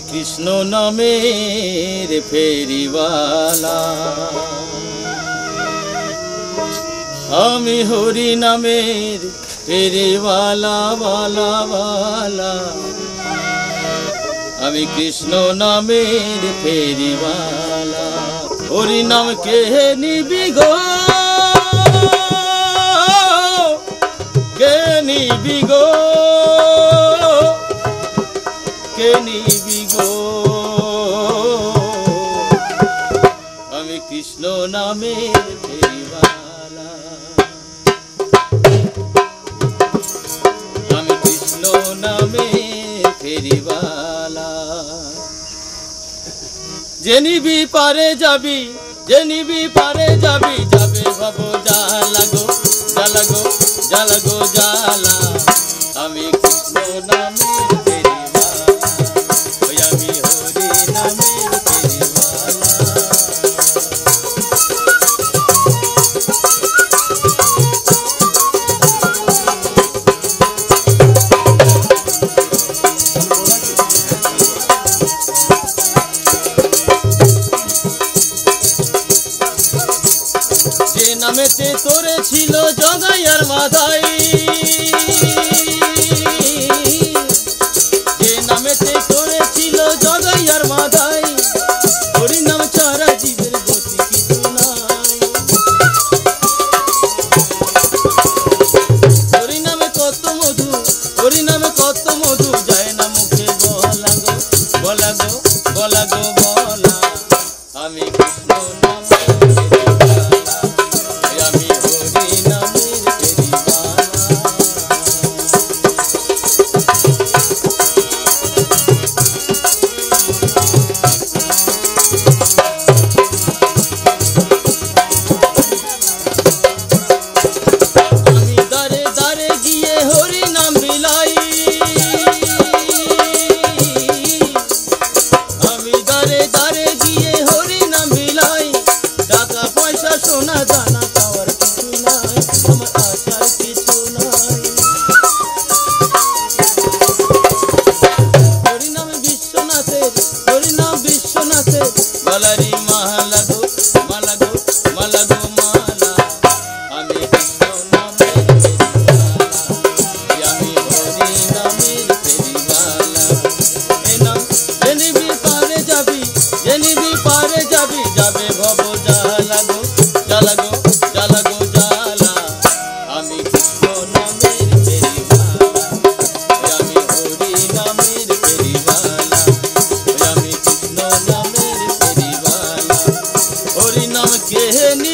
কৃষ্ণ নামের ফেরিওয়ালা। আমি হরি নামের ফেরিওয়ালা, বালা বালা। আমি কৃষ্ণ নামের ফেরিওয়ালা। হরি নাম কে নিবি গো? কে নিবি গো? গো আমি কৃষ্ণ ফেরিওয়ালা। আমি কৃষ্ণ নামের ফেরিওয়ালা। জেনিবি পারে যাবি জেনিবি পারে যাবি, যাবে ভাব জালাগো জালাগো জালাগো জালা আমি কৃষ্ণ নামের নামেতে তোরে ছিল জগাইয়ার মাথায় lago lago dar Hey, hey, hey.